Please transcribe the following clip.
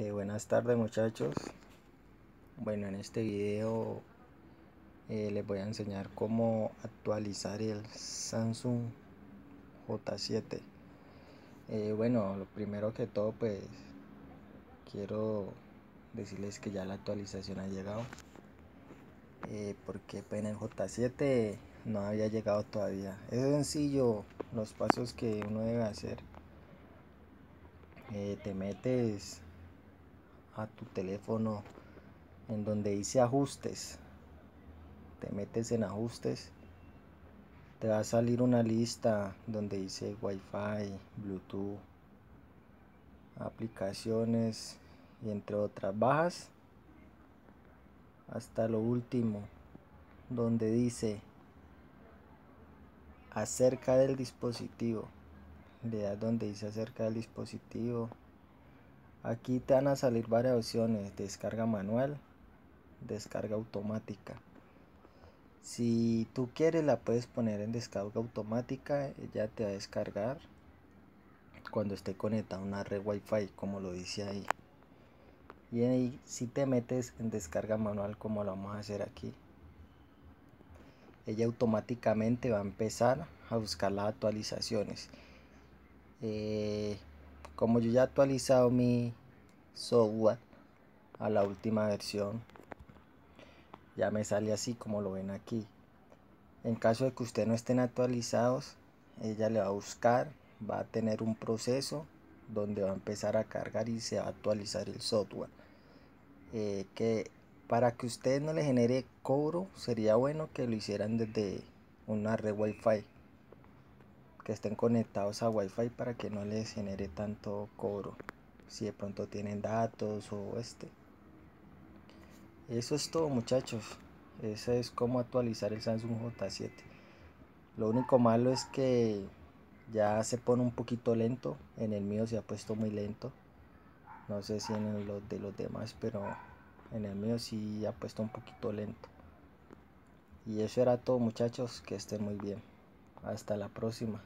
Eh, buenas tardes muchachos. Bueno, en este video eh, les voy a enseñar cómo actualizar el Samsung J7. Eh, bueno, lo primero que todo pues quiero decirles que ya la actualización ha llegado. porque pues, en el J7 no había llegado todavía. Es sencillo los pasos que uno debe hacer. te metes a tu teléfono en donde dice ajustes. Te metes en ajustes. Te va a salir una lista donde dice Wi-Fi, Bluetooth, aplicaciones y entre otras. Bajas hasta lo último donde dice acerca del dispositivo. Le das donde dice acerca del dispositivo Aquí te van a salir varias opciones, descarga manual, descarga automática. Si tú quieres la puedes poner en descarga automática, ella te va a descargar cuando esté conectada a una red wifi como lo dice ahí. Y ahí si te metes en descarga manual como lo vamos a hacer aquí, ella automáticamente va a empezar a buscar las actualizaciones. Eh, como yo ya he actualizado mi software a la última versión ya me sale así como lo ven aquí. En caso de que ustedes no estén actualizados ella le va a buscar va a tener un proceso donde va a empezar a cargar y se va a actualizar el software. Eh, que para que ustedes no le genere cobro sería bueno que lo hicieran desde una red wifi que estén conectados a Wi-Fi para que no les genere tanto cobro si de pronto tienen datos o este. Eso es todo muchachos. Eso es cómo actualizar el Samsung J7 lo único malo es que ya se pone un poquito lento. En el mío se ha puesto muy lento. No sé si en los de los demás pero en el mío sí ha puesto un poquito lento. Y eso era todo muchachos. Que estén muy bien hasta la próxima.